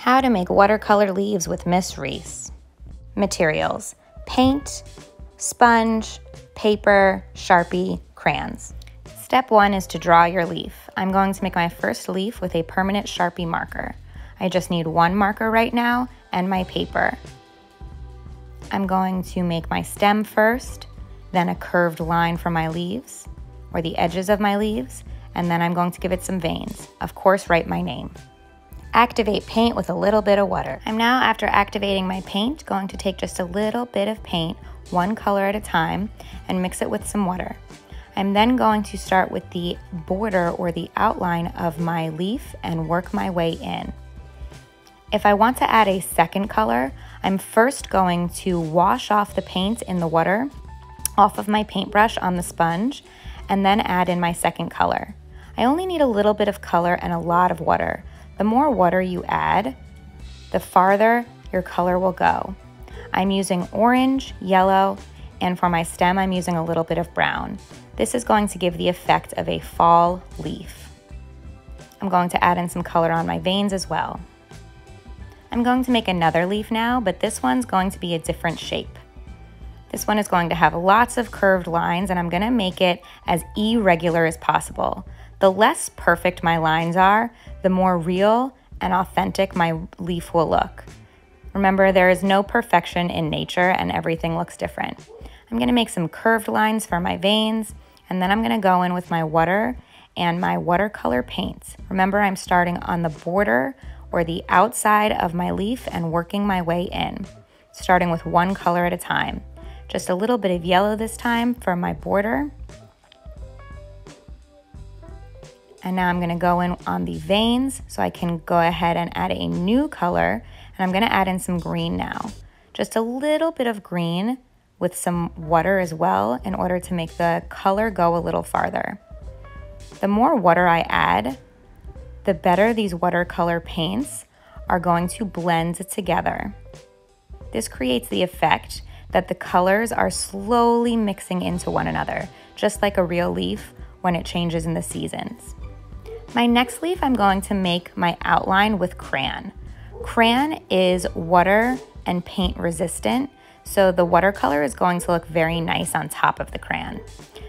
How to make watercolor leaves with Miss Reiss. Materials, paint, sponge, paper, Sharpie, crayons. Step one is to draw your leaf. I'm going to make my first leaf with a permanent Sharpie marker. I just need one marker right now and my paper. I'm going to make my stem first, then a curved line for my leaves, or the edges of my leaves, and then I'm going to give it some veins. Of course, write my name. Activate paint with a little bit of water. I'm now, after activating my paint, going to take just a little bit of paint, one color at a time, and mix it with some water. I'm then going to start with the border or the outline of my leaf and work my way in. If I want to add a second color, I'm first going to wash off the paint in the water off of my paintbrush on the sponge and then add in my second color. I only need a little bit of color and a lot of water, the more water you add, the farther your color will go. I'm using orange, yellow, and for my stem, I'm using a little bit of brown. This is going to give the effect of a fall leaf. I'm going to add in some color on my veins as well. I'm going to make another leaf now, but this one's going to be a different shape. This one is going to have lots of curved lines and I'm gonna make it as irregular as possible. The less perfect my lines are, the more real and authentic my leaf will look. Remember, there is no perfection in nature and everything looks different. I'm gonna make some curved lines for my veins, and then I'm gonna go in with my water and my watercolor paints. Remember, I'm starting on the border or the outside of my leaf and working my way in, starting with one color at a time. Just a little bit of yellow this time for my border And now I'm gonna go in on the veins so I can go ahead and add a new color. And I'm gonna add in some green now. Just a little bit of green with some water as well in order to make the color go a little farther. The more water I add, the better these watercolor paints are going to blend together. This creates the effect that the colors are slowly mixing into one another, just like a real leaf when it changes in the seasons. My next leaf, I'm going to make my outline with crayon. Crayon is water and paint resistant, so the watercolor is going to look very nice on top of the crayon.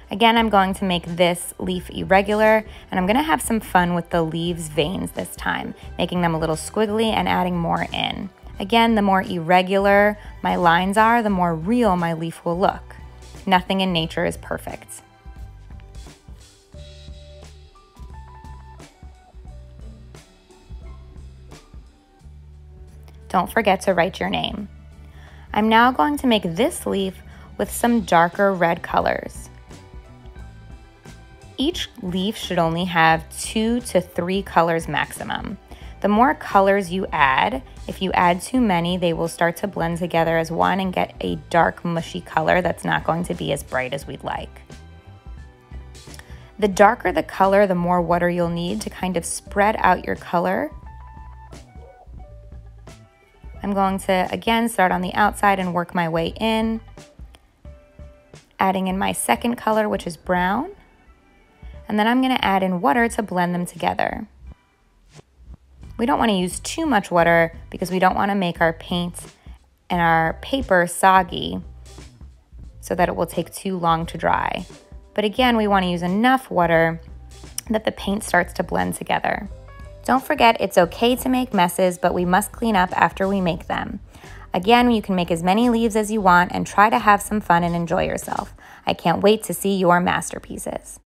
Again, I'm going to make this leaf irregular, and I'm gonna have some fun with the leaves veins this time, making them a little squiggly and adding more in. Again, the more irregular my lines are, the more real my leaf will look. Nothing in nature is perfect. Don't forget to write your name. I'm now going to make this leaf with some darker red colors. Each leaf should only have two to three colors maximum. The more colors you add, if you add too many, they will start to blend together as one and get a dark mushy color that's not going to be as bright as we'd like. The darker the color, the more water you'll need to kind of spread out your color I'm going to again start on the outside and work my way in, adding in my second color, which is brown. And then I'm gonna add in water to blend them together. We don't wanna use too much water because we don't wanna make our paint and our paper soggy so that it will take too long to dry. But again, we wanna use enough water that the paint starts to blend together. Don't forget, it's okay to make messes, but we must clean up after we make them. Again, you can make as many leaves as you want and try to have some fun and enjoy yourself. I can't wait to see your masterpieces.